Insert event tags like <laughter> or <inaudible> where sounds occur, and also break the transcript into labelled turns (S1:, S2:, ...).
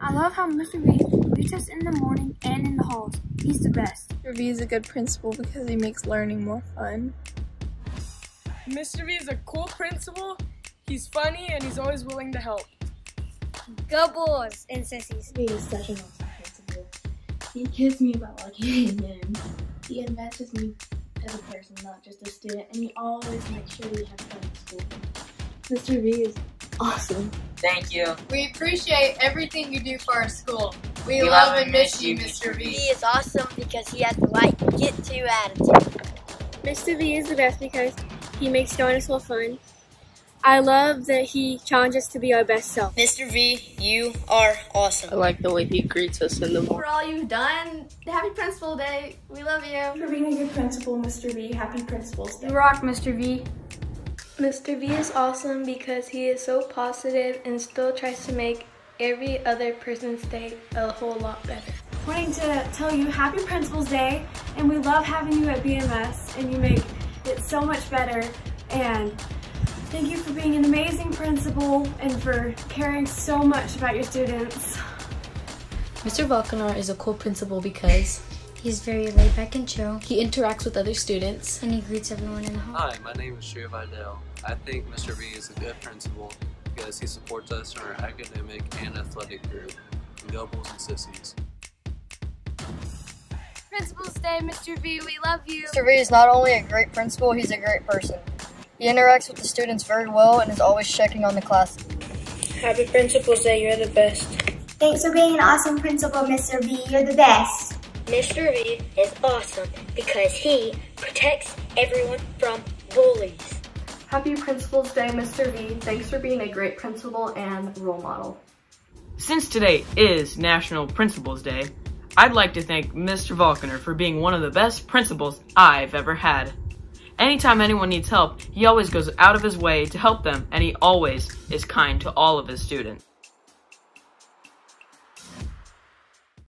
S1: I love how Mr. V greets us in the morning and in the halls. He's the best.
S2: Mr. V is a good principal because he makes learning more fun.
S3: Mr. V is a cool principal. He's funny and he's always willing to help.
S4: Go Bulls and sissies.
S5: He is such an awesome principal. He gives me about like <laughs> and he invests me as a person, not just a student, and he always makes sure we have fun at school. Mr. V is awesome.
S6: Thank you.
S7: We appreciate everything you do for our school. We,
S6: We
S7: love and miss you, Mr. V.
S4: He is awesome because he has the right get to attitude.
S8: Mr. V is the best because he makes going to school fun. I love that he challenges us to be our best self.
S4: Mr. V, you are awesome.
S2: I like the way he greets us in the morning.
S9: For all you've done, happy Principal Day. We love you.
S5: For being a good principal, Mr. V, happy Principal's Day.
S1: You rock, Mr. V.
S10: Mr. V is awesome because he is so positive and still tries to make every other person's day a whole lot better.
S8: Wanting to tell you happy Principal's Day, and we love having you at BMS, and you make it so much better. And thank you for being an amazing principal and for caring so much about your students.
S11: Mr. Volkanar is a cool principal because
S12: He's very laid back and chill,
S11: he interacts with other students.
S12: and he greets everyone in the hall.
S13: Hi, my name is Shreya Vidal. I think Mr. V is a good principal because he supports us in our academic and athletic group. And go and Sissies.
S1: Principal's Day, Mr. V. We love you.
S14: Mr. V is not only a great principal, he's a great person. He interacts with the students very well and is always checking on the class.
S10: Happy Principal's Day, you're the best.
S15: Thanks for being an awesome principal, Mr. V. You're the best.
S4: Mr. V is awesome because he protects everyone from bullies.
S5: Happy Principal's Day, Mr. V. Thanks for being a great principal and role model.
S16: Since today is National Principals Day, I'd like to thank Mr. Volkaner for being one of the best principals I've ever had. Anytime anyone needs help, he always goes out of his way to help them, and he always is kind to all of his students.